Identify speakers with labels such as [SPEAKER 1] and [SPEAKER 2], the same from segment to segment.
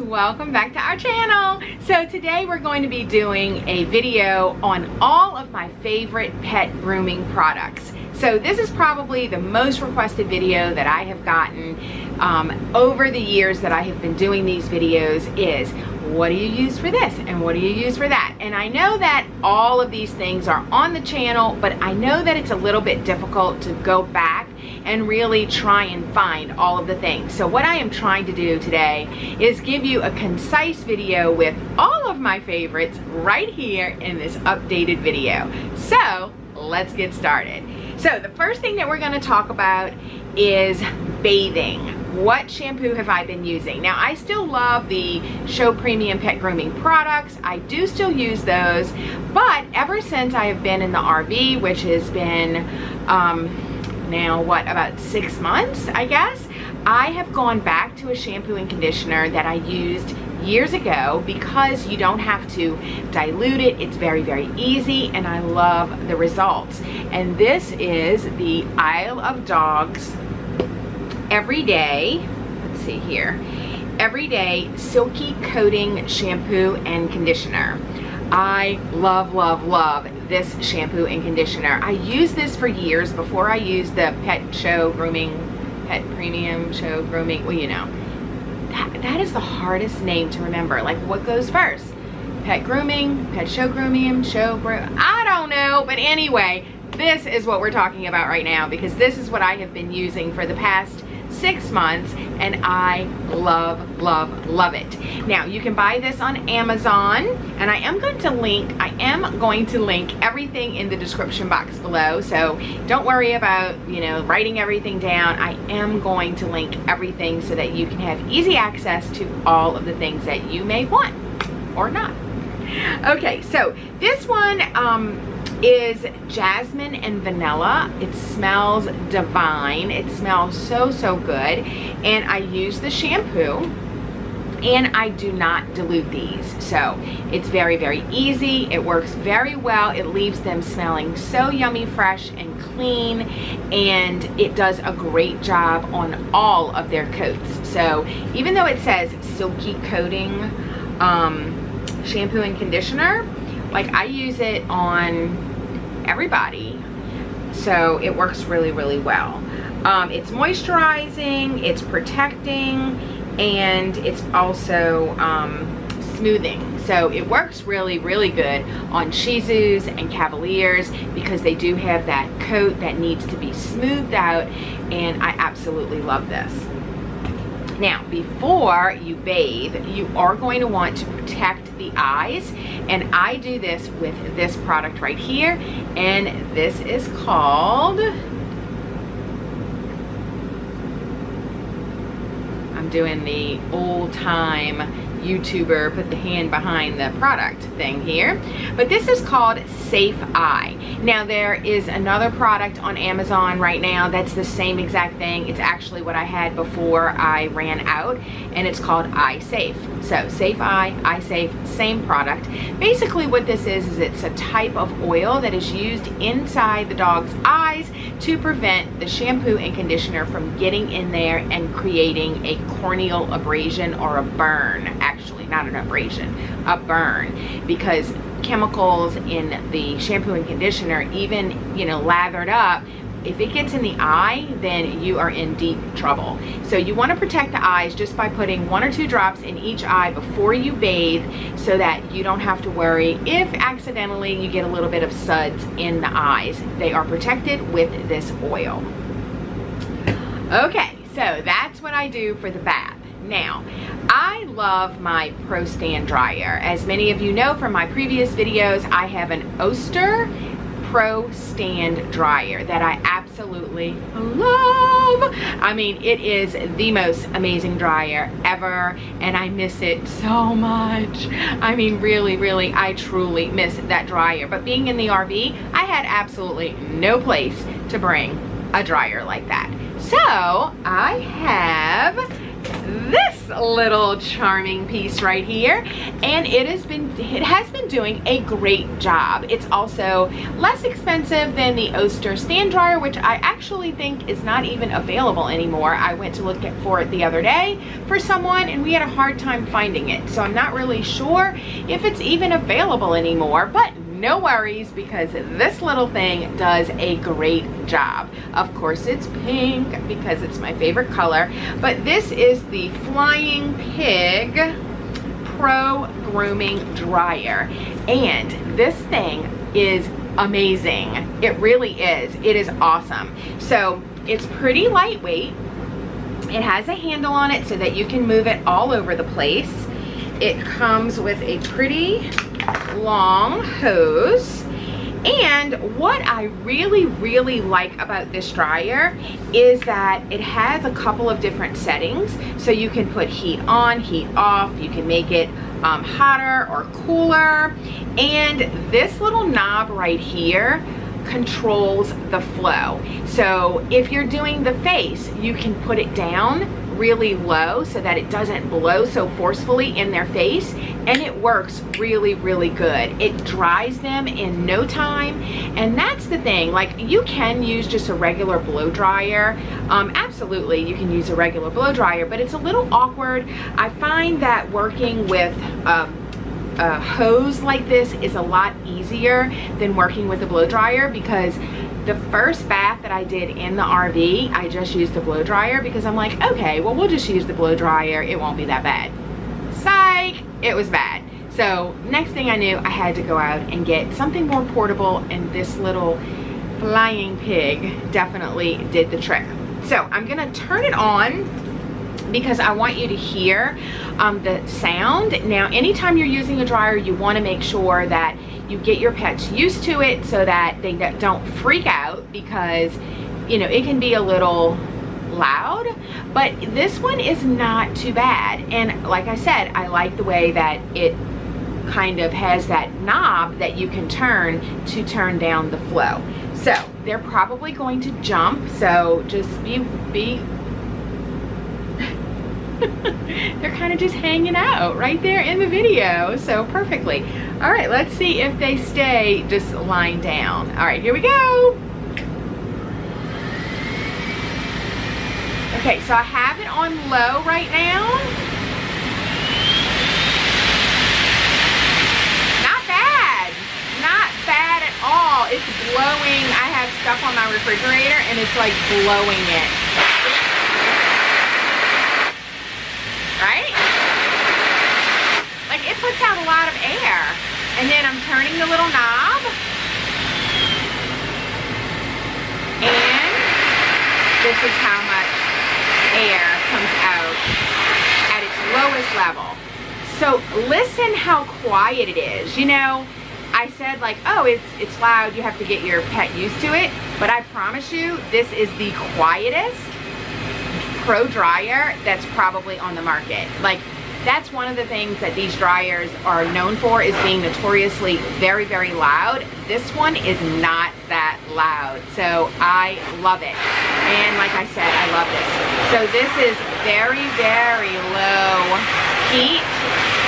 [SPEAKER 1] welcome back to our channel. So today we're going to be doing a video on all of my favorite pet grooming products. So this is probably the most requested video that I have gotten um, over the years that I have been doing these videos is what do you use for this and what do you use for that and I know that all of these things are on the channel but I know that it's a little bit difficult to go back and really try and find all of the things. So what I am trying to do today is give you a concise video with all of my favorites right here in this updated video. So let's get started. So the first thing that we're gonna talk about is bathing. What shampoo have I been using? Now I still love the Show Premium Pet Grooming products. I do still use those, but ever since I have been in the RV, which has been um, now, what, about six months, I guess, I have gone back to a shampoo and conditioner that I used years ago because you don't have to dilute it. It's very, very easy and I love the results. And this is the Isle of Dogs Everyday, let's see here, Everyday Silky Coating Shampoo and Conditioner. I love, love, love this shampoo and conditioner. I used this for years before I used the Pet Show Grooming, Pet Premium Show Grooming, well, you know. That, that is the hardest name to remember. Like, what goes first? Pet Grooming, Pet Show Grooming, Show Groom, I don't know. But anyway, this is what we're talking about right now because this is what I have been using for the past six months and I love, love, love it. Now you can buy this on Amazon and I am going to link, I am going to link everything in the description box below. So don't worry about, you know, writing everything down. I am going to link everything so that you can have easy access to all of the things that you may want or not. Okay, so this one, um, is jasmine and vanilla. It smells divine. It smells so, so good. And I use the shampoo and I do not dilute these. So it's very, very easy. It works very well. It leaves them smelling so yummy, fresh, and clean. And it does a great job on all of their coats. So even though it says silky coating um, shampoo and conditioner, like I use it on everybody. So it works really, really well. Um, it's moisturizing, it's protecting, and it's also um, smoothing. So it works really, really good on Shih Tzus and Cavaliers because they do have that coat that needs to be smoothed out and I absolutely love this. Now, before you bathe, you are going to want to protect the eyes. And I do this with this product right here. And this is called, I'm doing the old time YouTuber put the hand behind the product thing here. But this is called Safe Eye. Now there is another product on Amazon right now that's the same exact thing. It's actually what I had before I ran out and it's called Eye Safe. So Safe Eye, Eye Safe, same product. Basically what this is, is it's a type of oil that is used inside the dog's eyes to prevent the shampoo and conditioner from getting in there and creating a corneal abrasion or a burn actually, not an abrasion, a burn because chemicals in the shampoo and conditioner, even, you know, lathered up, if it gets in the eye, then you are in deep trouble. So you want to protect the eyes just by putting one or two drops in each eye before you bathe so that you don't have to worry if accidentally you get a little bit of suds in the eyes. They are protected with this oil. Okay, so that's what I do for the bath. Now, I love my Pro Stand dryer. As many of you know from my previous videos, I have an Oster Pro Stand dryer that I absolutely love. I mean, it is the most amazing dryer ever and I miss it so much. I mean, really, really, I truly miss that dryer. But being in the RV, I had absolutely no place to bring a dryer like that. So I have this little charming piece right here and it has been it has been doing a great job. It's also less expensive than the Oster stand dryer which I actually think is not even available anymore. I went to look for it the other day for someone and we had a hard time finding it. So I'm not really sure if it's even available anymore but no worries because this little thing does a great job. Of course it's pink because it's my favorite color, but this is the Flying Pig Pro Grooming Dryer. And this thing is amazing. It really is. It is awesome. So it's pretty lightweight. It has a handle on it so that you can move it all over the place. It comes with a pretty long hose. And what I really, really like about this dryer is that it has a couple of different settings. So you can put heat on, heat off, you can make it um, hotter or cooler. And this little knob right here controls the flow. So if you're doing the face, you can put it down really low so that it doesn't blow so forcefully in their face and it works really really good. It dries them in no time and that's the thing. Like you can use just a regular blow dryer. Um, absolutely you can use a regular blow dryer but it's a little awkward. I find that working with um, a hose like this is a lot easier than working with a blow dryer because the first bath that I did in the RV, I just used the blow dryer because I'm like, okay, well, we'll just use the blow dryer. It won't be that bad. Psych, it was bad. So next thing I knew, I had to go out and get something more portable and this little flying pig definitely did the trick. So I'm gonna turn it on because I want you to hear um, the sound. Now, anytime you're using a dryer, you wanna make sure that you get your pets used to it so that they don't freak out because, you know, it can be a little loud, but this one is not too bad. And like I said, I like the way that it kind of has that knob that you can turn to turn down the flow. So they're probably going to jump, so just be, be they're kind of just hanging out right there in the video so perfectly. All right let's see if they stay just lying down. All right here we go. Okay so I have it on low right now. Not bad. Not bad at all. It's blowing. I have stuff on my refrigerator and it's like blowing it right? Like it puts out a lot of air. And then I'm turning the little knob. And this is how much air comes out at its lowest level. So listen how quiet it is. You know, I said like, oh, it's, it's loud, you have to get your pet used to it. But I promise you, this is the quietest pro dryer that's probably on the market. Like that's one of the things that these dryers are known for is being notoriously very, very loud. This one is not that loud. So I love it. And like I said, I love this. So this is very, very low heat.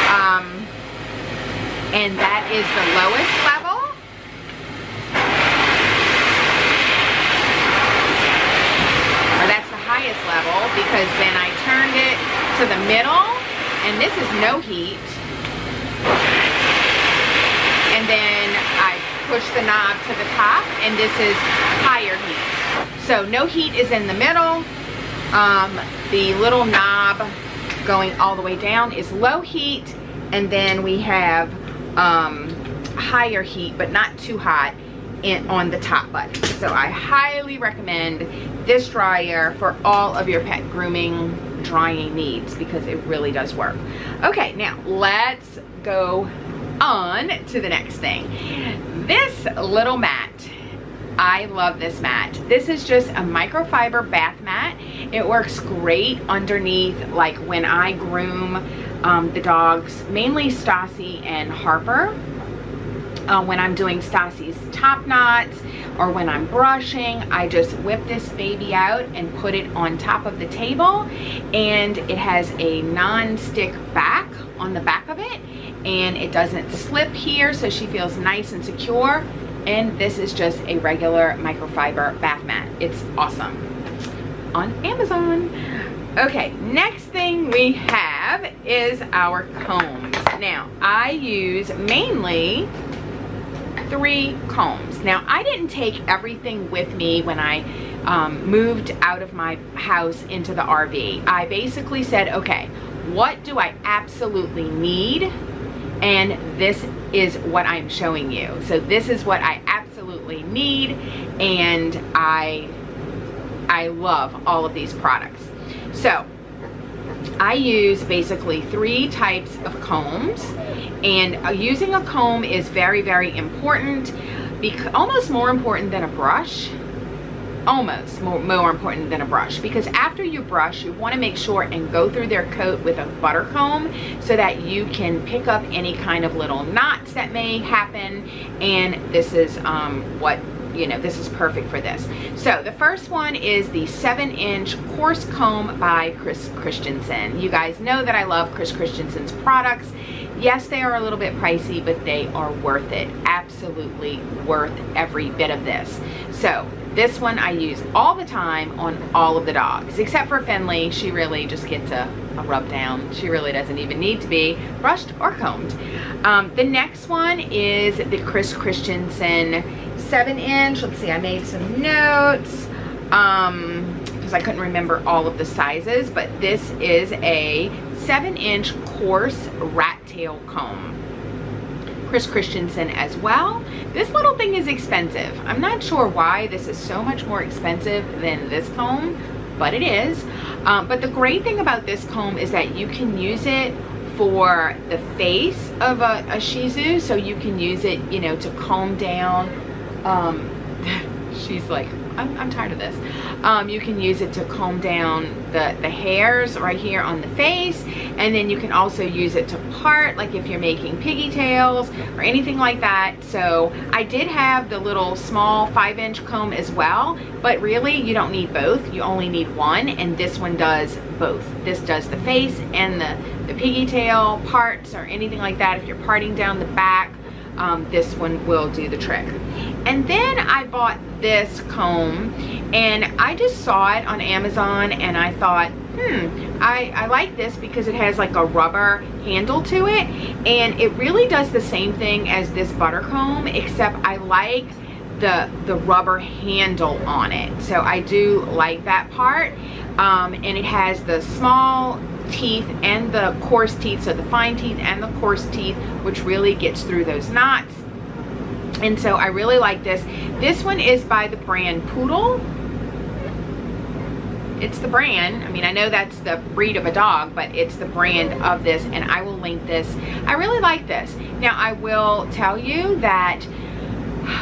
[SPEAKER 1] Um, and that is the lowest level. Highest level because then I turned it to the middle and this is no heat. And then I push the knob to the top and this is higher heat. So no heat is in the middle. Um, the little knob going all the way down is low heat and then we have um, higher heat but not too hot in, on the top button. So I highly recommend this dryer for all of your pet grooming drying needs because it really does work. Okay, now let's go on to the next thing. This little mat I love this mat. This is just a microfiber bath mat. It works great underneath like when I groom um, the dogs, mainly Stassi and Harper uh, when I'm doing Stassi's top knots, or when I'm brushing, I just whip this baby out and put it on top of the table. And it has a non-stick back on the back of it and it doesn't slip here so she feels nice and secure and this is just a regular microfiber bath mat. It's awesome. On Amazon. Okay next thing we have is our combs. Now I use mainly three combs now I didn't take everything with me when I um, moved out of my house into the RV I basically said okay what do I absolutely need and this is what I'm showing you. So this is what I absolutely need and I, I love all of these products. So I use basically three types of combs and uh, using a comb is very, very important, because almost more important than a brush. Almost more, more important than a brush because after you brush you want to make sure and go through their coat with a butter comb so that you can pick up any kind of little knots that may happen and this is um, what you know this is perfect for this so the first one is the seven inch coarse comb by Chris Christensen you guys know that I love Chris Christensen's products yes they are a little bit pricey but they are worth it absolutely worth every bit of this so this one I use all the time on all of the dogs, except for Finley. She really just gets a, a rub down. She really doesn't even need to be brushed or combed. Um, the next one is the Chris Christensen 7 inch. Let's see, I made some notes um, because I couldn't remember all of the sizes, but this is a 7 inch coarse rat tail comb. Chris Christensen as well. This little thing is expensive. I'm not sure why this is so much more expensive than this comb, but it is. Um, but the great thing about this comb is that you can use it for the face of a, a Shih Tzu. So you can use it, you know, to comb down. Um, she's like, I'm, I'm tired of this. Um, you can use it to comb down the, the hairs right here on the face. And then you can also use it to part, like if you're making piggy tails or anything like that. So I did have the little small five inch comb as well, but really you don't need both. You only need one. And this one does both. This does the face and the, the piggy tail parts or anything like that. If you're parting down the back, um, this one will do the trick. And then I bought this comb and I just saw it on Amazon and I thought, hmm, I, I like this because it has like a rubber handle to it and it really does the same thing as this butter comb except I like the, the rubber handle on it. So I do like that part. Um, and it has the small teeth and the coarse teeth, so the fine teeth and the coarse teeth, which really gets through those knots. And so I really like this. This one is by the brand Poodle. It's the brand. I mean, I know that's the breed of a dog, but it's the brand of this, and I will link this. I really like this. Now, I will tell you that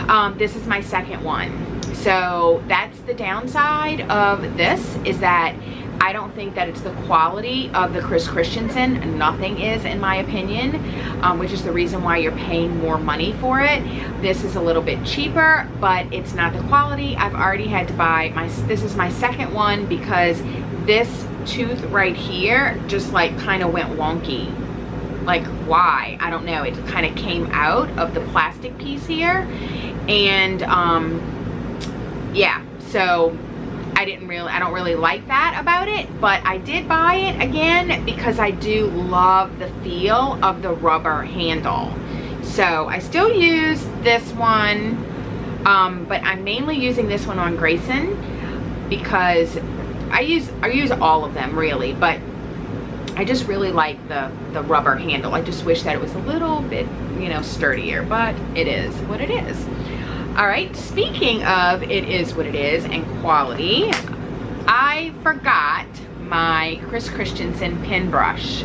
[SPEAKER 1] um, this is my second one. So that's the downside of this, is that I don't think that it's the quality of the Chris Christensen. Nothing is, in my opinion, um, which is the reason why you're paying more money for it. This is a little bit cheaper, but it's not the quality. I've already had to buy my, this is my second one because this tooth right here just like kind of went wonky. Like why? I don't know. It kind of came out of the plastic piece here. And um, yeah, so I didn't really, I don't really like that about it, but I did buy it again because I do love the feel of the rubber handle. So I still use this one, um, but I'm mainly using this one on Gracyn because I use, I use all of them really, but I just really like the, the rubber handle. I just wish that it was a little bit, you know, sturdier, but it is what it is. All right, speaking of it is what it is and quality, I forgot my Chris Christensen pin brush.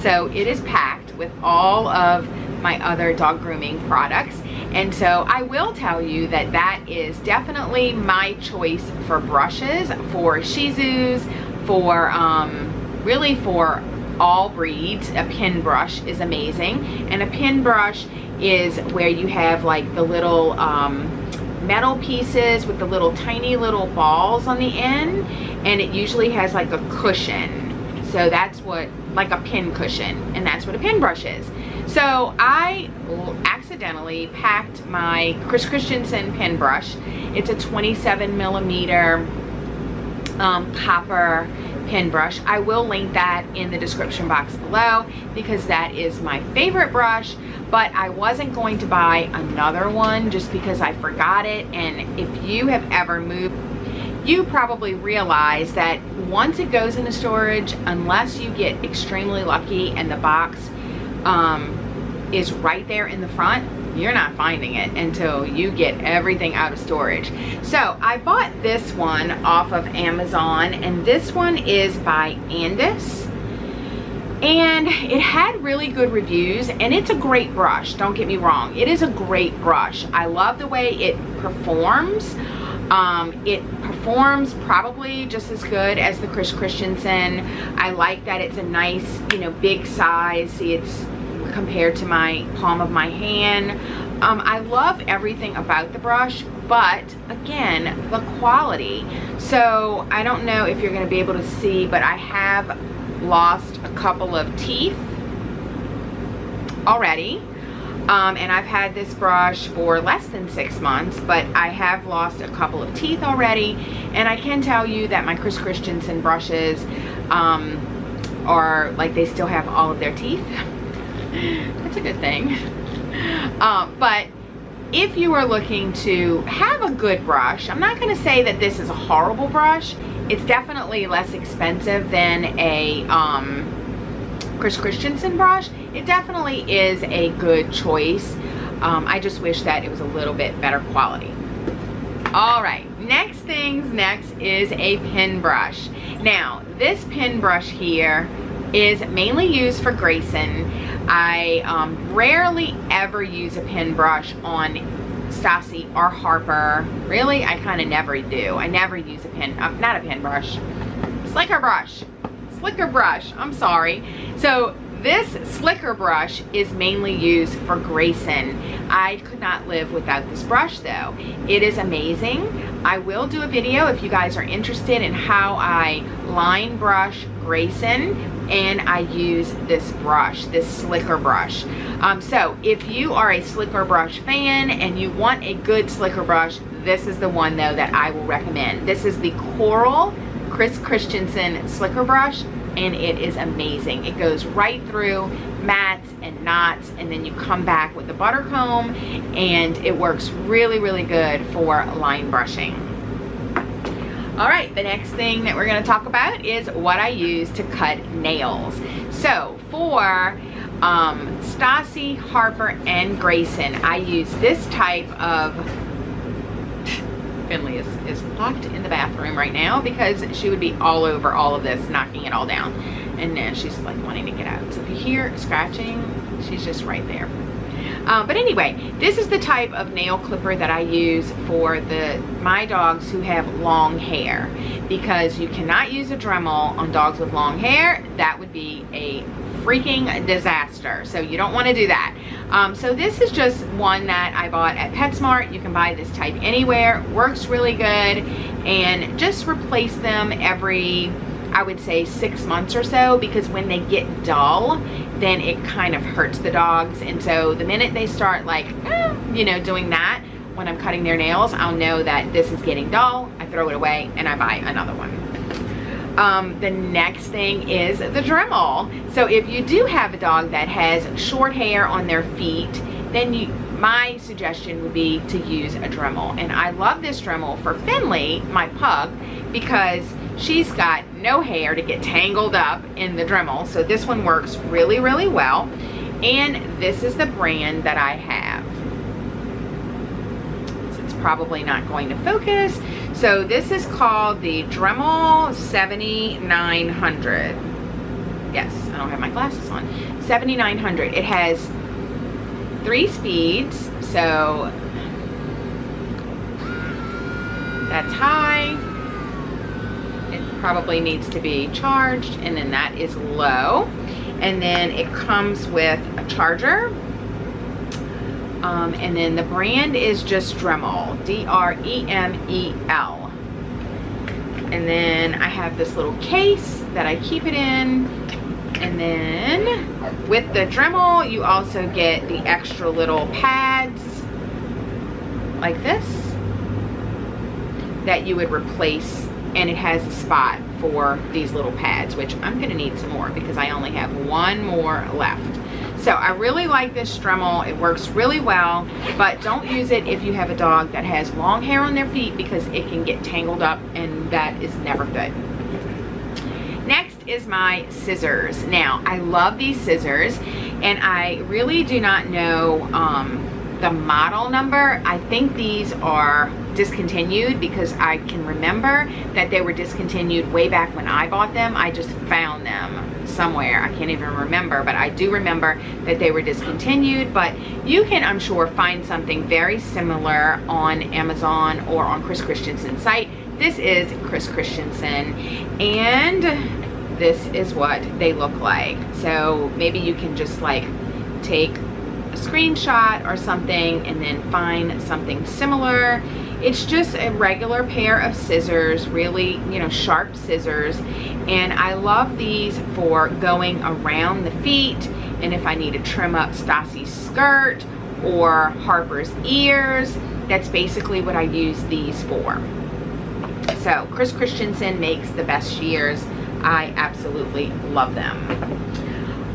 [SPEAKER 1] So it is packed with all of my other dog grooming products. And so I will tell you that that is definitely my choice for brushes, for Shih Tzus, for um, really for all breeds. A pin brush is amazing. And a pin brush is where you have like the little um, metal pieces with the little tiny little balls on the end and it usually has like a cushion. So that's what like a pin cushion and that's what a pin brush is. So I accidentally packed my Chris Christensen pin brush. It's a 27 millimeter um, copper pin brush. I will link that in the description box below because that is my favorite brush but I wasn't going to buy another one just because I forgot it and if you have ever moved you probably realize that once it goes into storage unless you get extremely lucky and the box um, is right there in the front you're not finding it until you get everything out of storage. So I bought this one off of Amazon and this one is by Andis and it had really good reviews and it's a great brush don't get me wrong. It is a great brush. I love the way it performs. Um, it performs probably just as good as the Chris Christensen. I like that it's a nice you know big size. See it's compared to my palm of my hand. Um, I love everything about the brush, but again, the quality. So I don't know if you're gonna be able to see, but I have lost a couple of teeth already. Um, and I've had this brush for less than six months, but I have lost a couple of teeth already. And I can tell you that my Chris Christensen brushes um, are like they still have all of their teeth. That's a good thing. Um, but if you are looking to have a good brush, I'm not going to say that this is a horrible brush. It's definitely less expensive than a um, Chris Christensen brush. It definitely is a good choice. Um, I just wish that it was a little bit better quality. All right, next things next is a pin brush. Now, this pin brush here is mainly used for Gracyn. I um, rarely ever use a pen brush on Stassi or Harper. Really, I kind of never do. I never use a pen, uh, not a pen brush, slicker brush. Slicker brush, I'm sorry. So this slicker brush is mainly used for Gracyn. I could not live without this brush though. It is amazing. I will do a video if you guys are interested in how I line brush Gracyn and I use this brush, this slicker brush. Um, so if you are a slicker brush fan and you want a good slicker brush, this is the one though that I will recommend. This is the Coral Chris Christensen slicker brush and it is amazing. It goes right through mats and knots and then you come back with a butter comb and it works really, really good for line brushing. All right, the next thing that we're gonna talk about is what I use to cut nails. So for um, Harper, and Gracyn, I use this type of Finley is, is locked in the bathroom right now because she would be all over all of this, knocking it all down. And now she's like wanting to get out. So if you hear scratching, she's just right there. Uh, but anyway, this is the type of nail clipper that I use for the my dogs who have long hair because you cannot use a Dremel on dogs with long hair. That would be a freaking disaster. So you don't want to do that. Um, so this is just one that I bought at PetSmart. You can buy this type anywhere. Works really good. And just replace them every, I would say six months or so because when they get dull, then it kind of hurts the dogs. And so the minute they start like, eh, you know, doing that, when I'm cutting their nails, I'll know that this is getting dull. I throw it away and I buy another one. Um, the next thing is the Dremel. So if you do have a dog that has short hair on their feet, then you, my suggestion would be to use a Dremel. And I love this Dremel for Finley, my pug, because she's got no hair to get tangled up in the Dremel. So this one works really, really well. And this is the brand that I have. It's probably not going to focus. So this is called the Dremel 7900. Yes, I don't have my glasses on. 7900. It has three speeds. So that's high. Probably needs to be charged. And then that is low. And then it comes with a charger Um, and then the brand is just Dremel, D-R-E-M-E-L. And then I have this little case that I keep it in. And then with the Dremel, you also get the extra little pads like this that you would replace and it has a spot for these little pads which I'm gonna need some more because I only have one more left so I really like this Dremel. It works really well, but don't use it if you have a dog that has long hair on their feet because it can get tangled up and that is never good. Next is my scissors. Now, I love these scissors and I really do not know um, the model number. I think these are discontinued because I can remember that they were discontinued way back when I bought them. I just found them somewhere. I can't even remember, but I do remember that they were discontinued. But you can, I'm sure, find something very similar on Amazon or on Chris Christensen's site. This is Chris Christensen and this is what they look like. So maybe you can just like take a screenshot or something and then find something similar. It's just a regular pair of scissors, really, you know, sharp scissors. And I love these for going around the feet and if I need to trim up Stassi's skirt or Harper's ears, that's basically what I use these for. So Chris Christensen makes the best shears. I absolutely love them.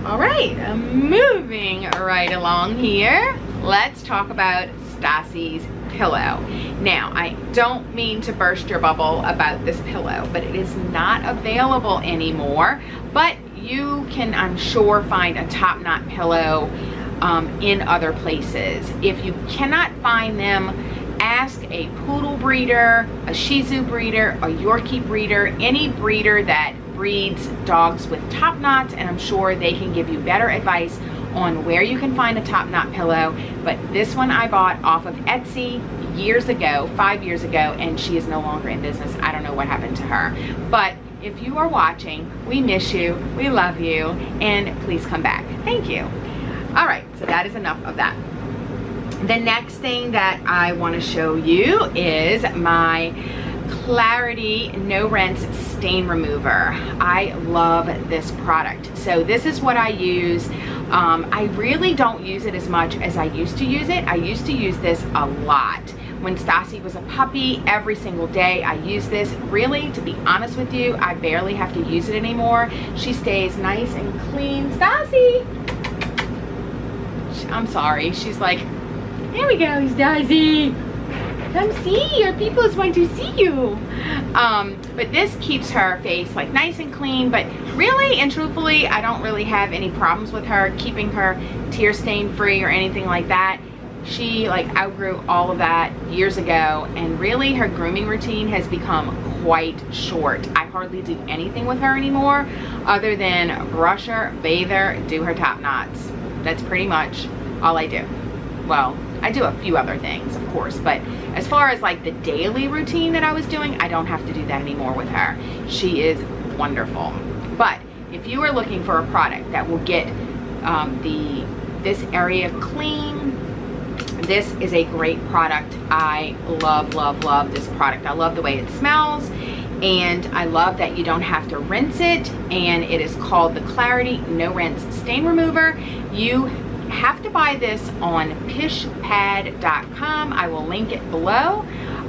[SPEAKER 1] All right, moving right along here. Let's talk about Stassi's pillow. Now, I don't mean to burst your bubble about this pillow, but it is not available anymore. But you can, I'm sure, find a top knot pillow um, in other places. If you cannot find them, ask a poodle breeder, a Shih Tzu breeder, a Yorkie breeder, any breeder that breeds dogs with top knots and I'm sure they can give you better advice on where you can find a top knot pillow. But this one I bought off of Etsy years ago five years ago and she is no longer in business. I don't know what happened to her. But if you are watching we miss you we love you and please come back. Thank you. All right so that is enough of that. The next thing that I want to show you is my Clarity No Rinse Stain Remover. I love this product. So this is what I use. Um, I really don't use it as much as I used to use it. I used to use this a lot. When Stassi was a puppy, every single day I use this. Really, to be honest with you, I barely have to use it anymore. She stays nice and clean. Stassi! I'm sorry. She's like, there we go, Stassi. Come see, your people is going to see you. Um, but this keeps her face like nice and clean, but really and truthfully, I don't really have any problems with her keeping her tear stain free or anything like that. She like outgrew all of that years ago and really her grooming routine has become quite short. I hardly do anything with her anymore other than brush her, bathe her, do her top knots. That's pretty much all I do. Well, I do a few other things, of course, but as far as like the daily routine that I was doing, I don't have to do that anymore with her. She is wonderful. But if you are looking for a product that will get um, the this area clean, this is a great product. I love, love, love this product. I love the way it smells and I love that you don't have to rinse it and it is called the Clarity No Rinse Stain Remover. You have to buy this on pishpad.com. I will link it below.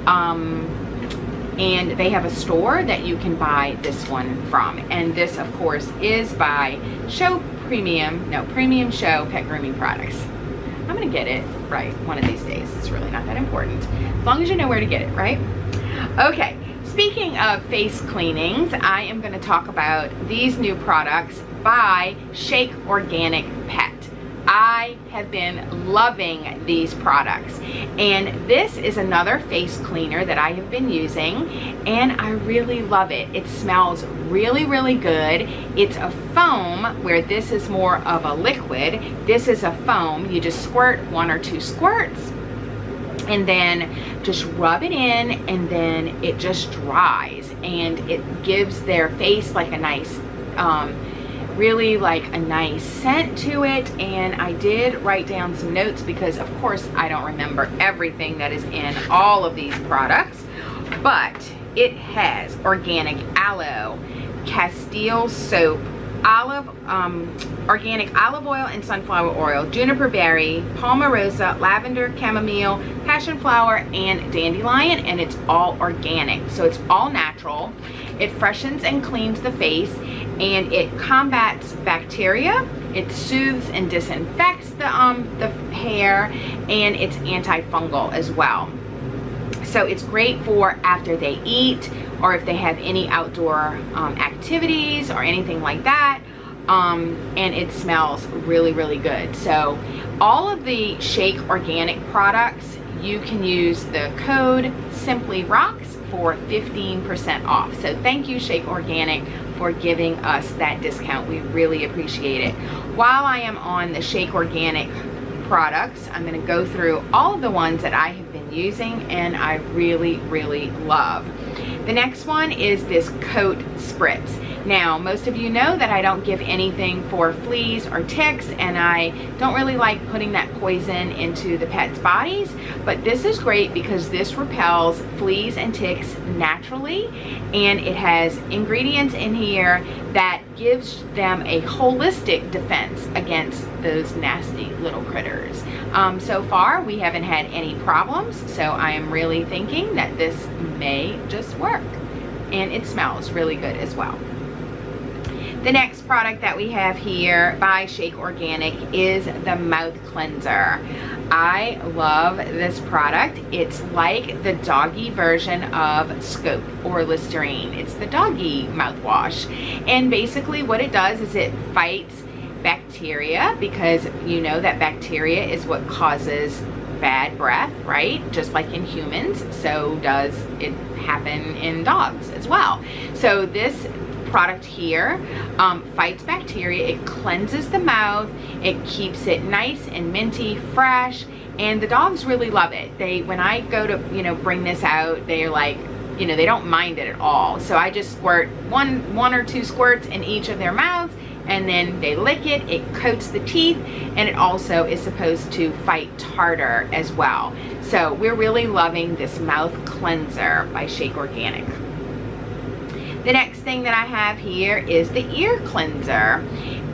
[SPEAKER 1] Um, and they have a store that you can buy this one from. And this, of course, is by Show Premium, no, Premium Show Pet Grooming Products. I'm gonna get it right one of these days. It's really not that important. As long as you know where to get it, right? Okay, speaking of face cleanings, I am gonna talk about these new products by Shake Organic Pet. I have been loving these products and this is another face cleaner that I have been using and I really love it. It smells really really good. It's a foam where this is more of a liquid. This is a foam. You just squirt one or two squirts and then just rub it in and then it just dries and it gives their face like a nice um, really like a nice scent to it and I did write down some notes because of course I don't remember everything that is in all of these products but it has organic aloe castile soap olive um, organic olive oil and sunflower oil juniper berry palmarosa lavender chamomile passion flower and dandelion and it's all organic. So it's all natural. It freshens and cleans the face and it combats bacteria. It soothes and disinfects the um the hair. And it's antifungal as well. So it's great for after they eat or if they have any outdoor um, activities or anything like that. Um, and it smells really really good. So all of the shake organic products you can use the code simplyrox for 15% off. So thank you shake organic for giving us that discount. We really appreciate it. While I am on the shake organic products I'm to go through all of the ones that I have been using and I really really love the next one is this coat spritz. Now, most of you know that I don't give anything for fleas or ticks, and I don't really like putting that poison into the pet's bodies, but this is great because this repels fleas and ticks naturally, and it has ingredients in here that gives them a holistic defense against those nasty little critters. Um, so far, we haven't had any problems, so I am really thinking that this may just work. And it smells really good as well. The next product that we have here by Shake Organic is the Mouth Cleanser. I love this product. It's like the doggy version of Scope or Listerine. It's the doggy mouthwash. And basically what it does is it fights bacteria because you know that bacteria is what causes bad breath, right? Just like in humans, so does it happen in dogs as well. So this product here um, fights bacteria, it cleanses the mouth, it keeps it nice and minty, fresh, and the dogs really love it. They, when I go to, you know, bring this out, they're like, you know, they don't mind it at all. So I just squirt one, one or two squirts in each of their mouths and then they lick it, it coats the teeth, and it also is supposed to fight tartar as well. So we're really loving this mouth cleanser by Shake Organic. The next thing that I have here is the ear cleanser.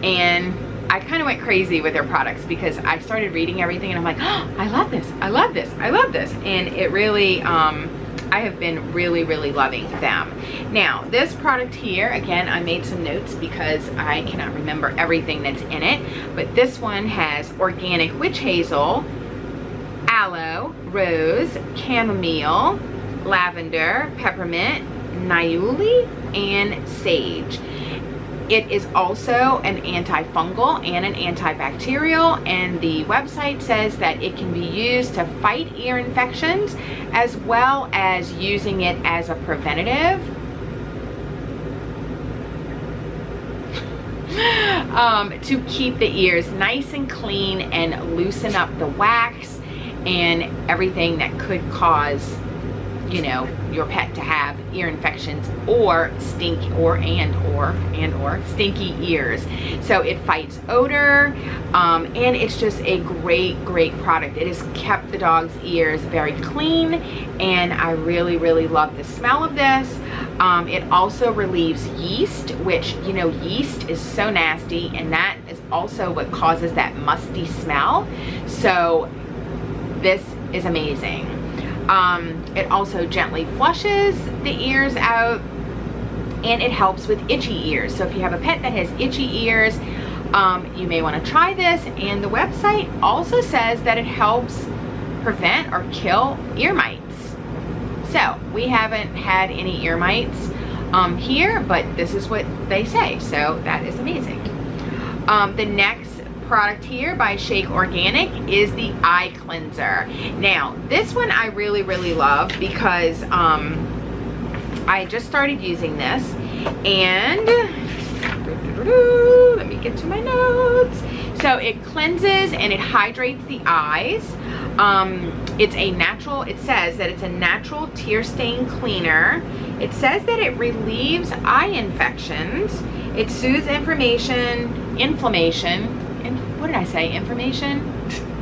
[SPEAKER 1] And I kind of went crazy with their products because I started reading everything and I'm like, oh, I love this, I love this, I love this. And it really, um, I have been really, really loving them. Now, this product here, again, I made some notes because I cannot remember everything that's in it, but this one has organic witch hazel, aloe, rose, chamomile, lavender, peppermint, niaouli, and sage. It is also an antifungal and an antibacterial and the website says that it can be used to fight ear infections as well as using it as a preventative. um, to keep the ears nice and clean and loosen up the wax and everything that could cause you know your pet to have ear infections or stink or and or and or stinky ears. So it fights odor um, and it's just a great great product. It has kept the dog's ears very clean and I really really love the smell of this. Um, it also relieves yeast which you know yeast is so nasty and that is also what causes that musty smell. So this is amazing um, it also gently flushes the ears out and it helps with itchy ears. So if you have a pet that has itchy ears, um, you may want to try this. And the website also says that it helps prevent or kill ear mites. So we haven't had any ear mites um, here, but this is what they say. So that is amazing. Um, the next product here by Shake Organic is the eye cleanser. Now, this one I really, really love because um, I just started using this and let me get to my notes. So it cleanses and it hydrates the eyes. Um, it's a natural, it says that it's a natural tear stain cleaner. It says that it relieves eye infections It soothes inflammation, inflammation, what did I say, inflammation?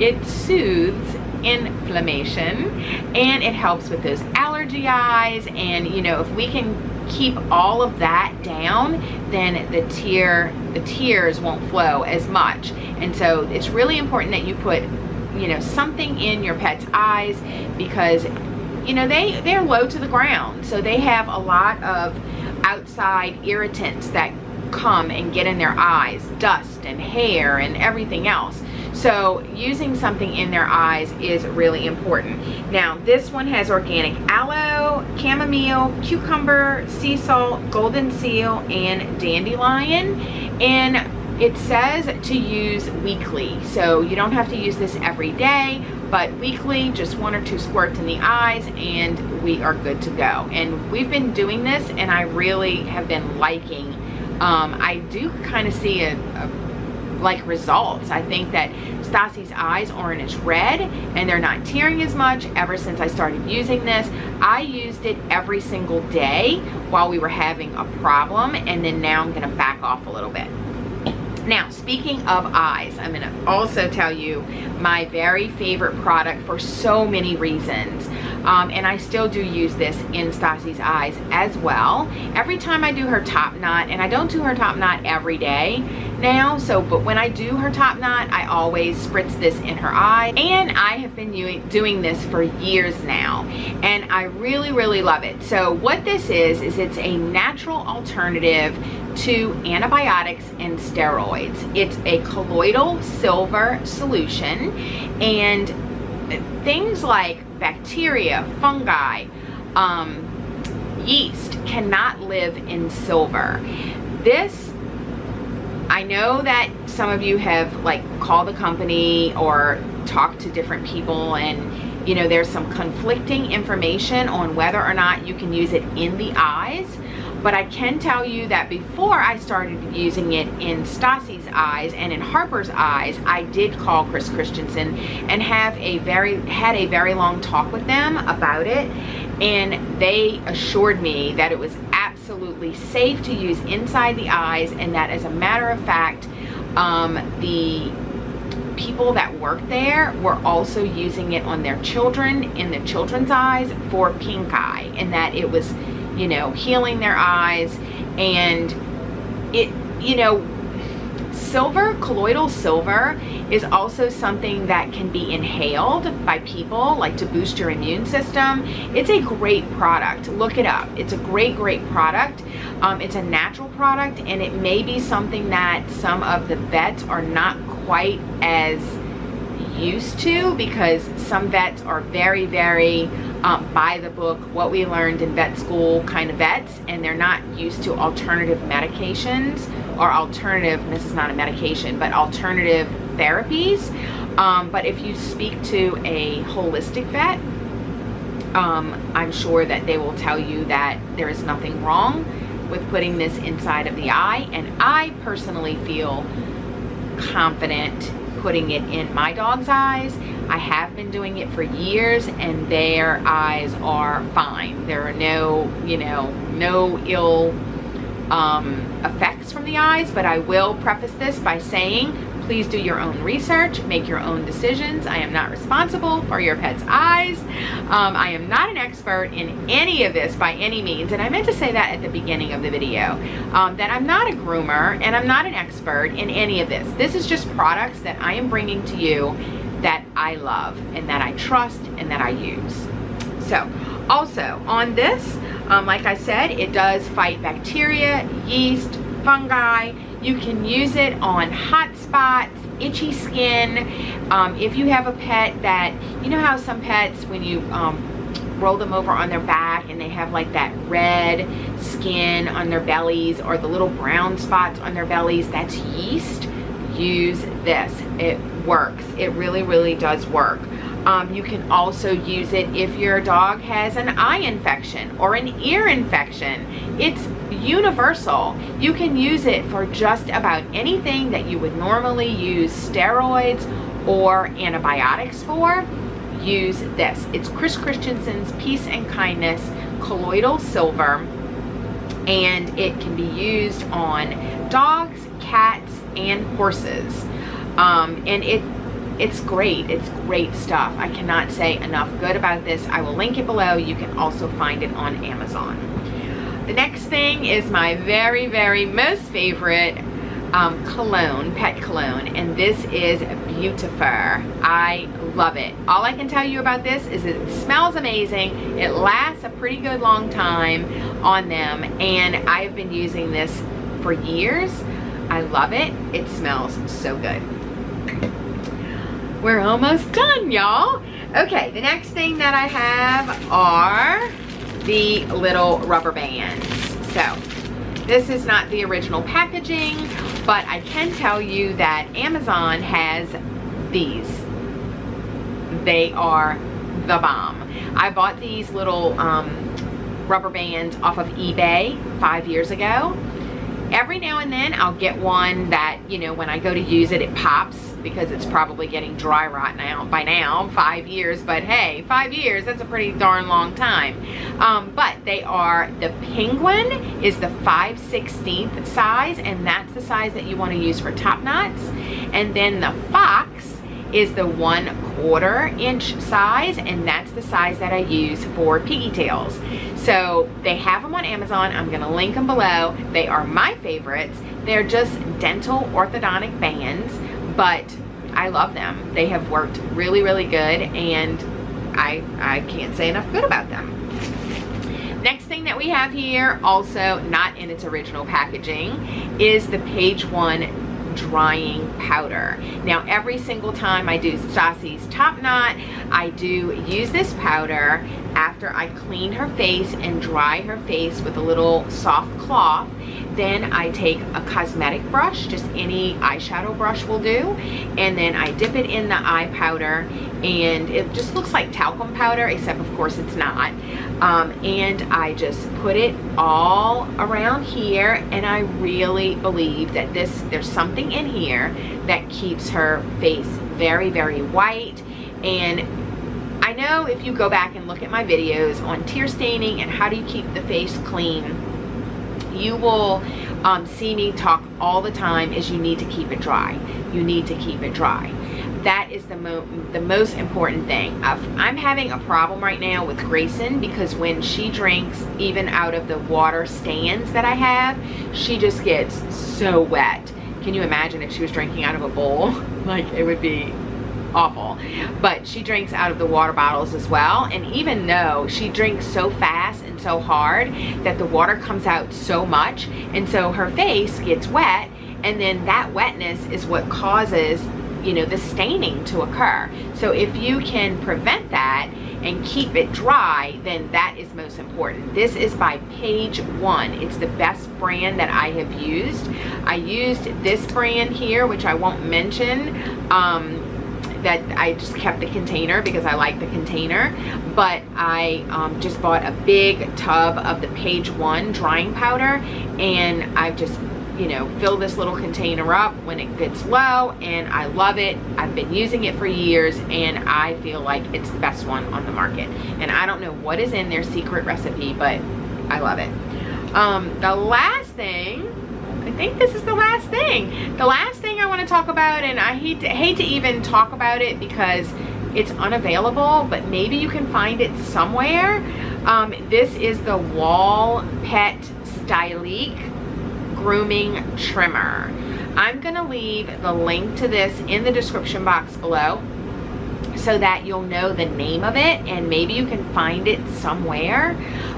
[SPEAKER 1] It soothes inflammation and it helps with those allergy eyes and you know if we can keep all of that down then the tear the tears won't flow as much and so it's really important that you put you know something in your pet's eyes because you know they they're low to the ground so they have a lot of outside irritants that come and get in their eyes dust and hair and everything else so using something in their eyes is really important. Now this one has organic aloe, chamomile, cucumber, sea salt, golden seal, and dandelion. And it says to use weekly. So you don't have to use this every day, but weekly, just one or two squirts in the eyes and we are good to go. And we've been doing this and I really have been liking um, I do kind of see a, a like results. I think that Stassi's eyes aren't as red and they're not tearing as much ever since I started using this. I used it every single day while we were having a problem and then now I'm gonna back off a little bit. Now, speaking of eyes, I'm gonna also tell you my very favorite product for so many reasons. Um, and I still do use this in Stassi's eyes as well. Every time I do her top knot, and I don't do her top knot every day, now so but when I do her top knot I always spritz this in her eye. And I have been doing this for years now and I really really love it. So what this is is it's a natural alternative to antibiotics and steroids. It's a colloidal silver solution and things like bacteria fungi um, yeast cannot live in silver. This I know that some of you have like called the company or talked to different people and you know there's some conflicting information on whether or not you can use it in the eyes but I can tell you that before I started using it in Stassi's eyes and in Harper's eyes, I did call Chris Christensen and have a very had a very long talk with them about it. And they assured me that it was absolutely safe to use inside the eyes and that as a matter of fact um, the people that work there were also using it on their children in the children's eyes for pink eye and that it was you know healing their eyes and it you know silver colloidal silver is also something that can be inhaled by people like to boost your immune system. It's a great product. Look it up. It's a great great product. Um, it's a natural product and it may be something that some of the vets are not quite as used to because some vets are very very um, by the book what we learned in vet school kind of vets and they're not used to alternative medications or alternative this is not a medication but alternative therapies. Um, but if you speak to a holistic vet um, I'm sure that they will tell you that there is nothing wrong with putting this inside of the eye. And I personally feel confident putting it in my dog's eyes. I have been doing it for years and their eyes are fine. There are no, you know, no ill um, effects from the eyes, but I will preface this by saying please do your own research, make your own decisions. I am not responsible for your pet's eyes. Um, I am not an expert in any of this by any means, and I meant to say that at the beginning of the video, um, that I'm not a groomer and I'm not an expert in any of this. This is just products that I am bringing to you that I love and that I trust and that I use. So, also on this, um, like I said, it does fight bacteria, yeast, fungi, you can use it on hot spots, itchy skin. Um, if you have a pet that, you know how some pets, when you um, roll them over on their back and they have like that red skin on their bellies or the little brown spots on their bellies, that's yeast. Use this. It works. It really, really does work. Um, you can also use it if your dog has an eye infection or an ear infection. It's universal. You can use it for just about anything that you would normally use steroids or antibiotics for. Use this. It's Chris Christensen's Peace and Kindness Colloidal Silver and it can be used on dogs, cats, and horses. Um, and it it's great. It's great stuff. I cannot say enough good about this. I will link it below. You can also find it on Amazon. The next thing is my very, very most favorite um, cologne, pet cologne, and this is Beautifur. I love it. All I can tell you about this is it smells amazing. It lasts a pretty good long time on them, and I've been using this for years. I love it. It smells so good. We're almost done, y'all. Okay, the next thing that I have are the little rubber bands. So, this is not the original packaging, but I can tell you that Amazon has these. They are the bomb. I bought these little um, rubber bands off of eBay five years ago. Every now and then I'll get one that, you know, when I go to use it, it pops because it's probably getting dry rot now by now five years but hey five years that's a pretty darn long time um, but they are the penguin is the 5 16th size and that's the size that you want to use for top knots and then the fox is the one quarter inch size and that's the size that I use for piggy tails. So they have them on Amazon. I'm gonna link them below. They are my favorites. They're just dental orthodontic bands but I love them. They have worked really, really good and I, I can't say enough good about them. Next thing that we have here, also not in its original packaging, is the Page One drying powder. Now every single time I do Stassi's top knot, I do use this powder after I clean her face and dry her face with a little soft cloth then I take a cosmetic brush, just any eyeshadow brush will do, and then I dip it in the eye powder and it just looks like talcum powder, except of course it's not. Um, and I just put it all around here and I really believe that this, there's something in here that keeps her face very, very white and I know if you go back and look at my videos on tear staining and how do you keep the face clean, you will um, see me talk all the time is you need to keep it dry. You need to keep it dry. That is the, mo the most important thing. I've, I'm having a problem right now with Gracyn because when she drinks, even out of the water stands that I have, she just gets so wet. Can you imagine if she was drinking out of a bowl? like it would be awful. But she drinks out of the water bottles as well. And even though she drinks so fast and so hard that the water comes out so much. And so her face gets wet. And then that wetness is what causes you know, the staining to occur. So if you can prevent that and keep it dry, then that is most important. This is by Page One. It's the best brand that I have used. I used this brand here, which I won't mention. Um, that I just kept the container because I like the container. But I um, just bought a big tub of the page one drying powder and I've just you know fill this little container up when it gets low and I love it. I've been using it for years and I feel like it's the best one on the market. And I don't know what is in their secret recipe but I love it. Um, the last thing I think this is the last thing. The last thing I want to talk about, and I hate to, hate to even talk about it because it's unavailable, but maybe you can find it somewhere. Um, this is the Wahl Pet Stylique Grooming Trimmer. I'm to leave the link to this in the description box below so that you'll know the name of it and maybe you can find it somewhere.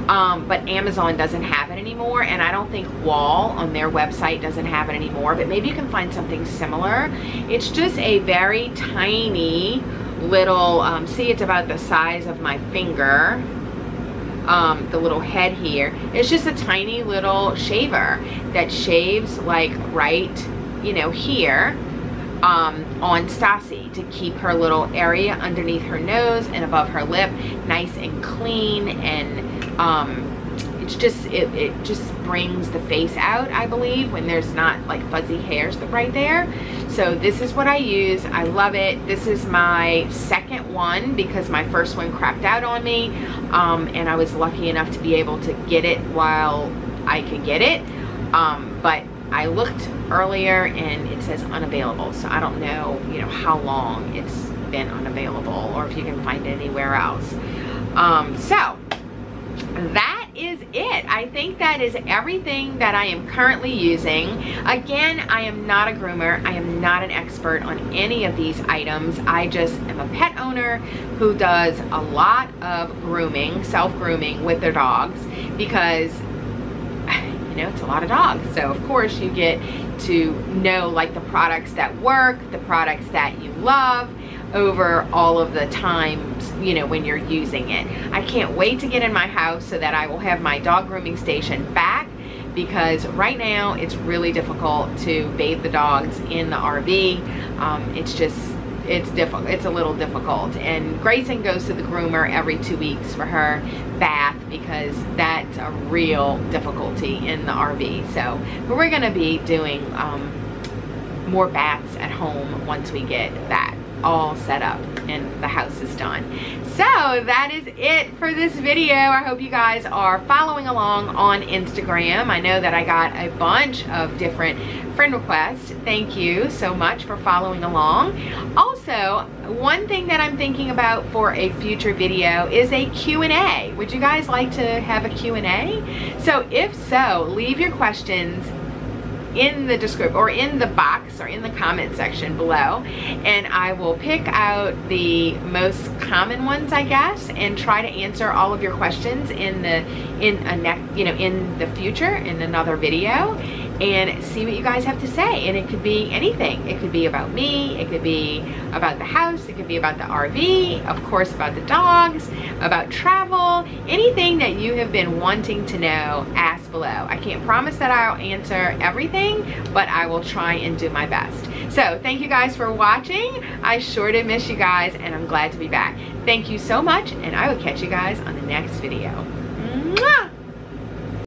[SPEAKER 1] Um, but Amazon doesn't have it anymore and I don't think Wahl on their website doesn't have it anymore but maybe you can find something similar. It's just a very tiny little um, see it's about the size of my finger um, the little head here. It's just a tiny little shaver that shaves like right you know here um, on Stassi to keep her little area underneath her nose and above her lip nice and clean. And um, it's just it, it just brings the face out I believe when there's not like fuzzy hairs right there. So this is what I use. I love it. This is my second one because my first one crapped out on me um, and I was lucky enough to be able to get it while I could get it. Um, but I looked earlier and it says unavailable. So I don't know, you know, how long it's been unavailable or if you can find it anywhere else. Um, so that is it. I think that is everything that I am currently using. Again, I am not a groomer. I am not an expert on any of these items. I just am a pet owner who does a lot of grooming, self-grooming with their dogs because you know, it's a lot of dogs. So of course you get to know like the products that work, the products that you love, over all of the times, you know, when you're using it. I can't wait to get in my house so that I will have my dog grooming station back because right now it's really difficult to bathe the dogs in the RV. Um, it's just, it's difficult. It's a little difficult. And Gracyn goes to the groomer every two weeks for her bath because that's a real difficulty in the RV. So, but we're going to be doing um, more baths at home once we get that all set up and the house is done. So that is it for this video. I hope you guys are following along on Instagram. I know that I got a bunch of different friend requests. Thank you so much for following along. Also, one thing that I'm thinking about for a future video is a Q&A. Would you guys like to have a Q&A? So if so, leave your questions in the description or in the box or in the comment section below and I will pick out the most common ones I guess and try to answer all of your questions in the in a next you know in the future in another video and see what you guys have to say. And it could be anything. It could be about me, it could be about the house, it could be about the RV, of course about the dogs, about travel, anything that you have been wanting to know, ask below. I can't promise that I'll answer everything, but I will try and do my best. So thank you guys for watching. I sure did miss you guys and I'm glad to be back. Thank you so much and I will catch you guys on the next video. Mwah!